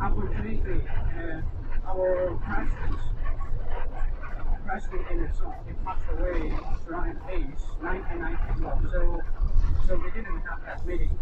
opportunity, uh, our president, president in itself, he passed away around age 1994. So, so we didn't have that meeting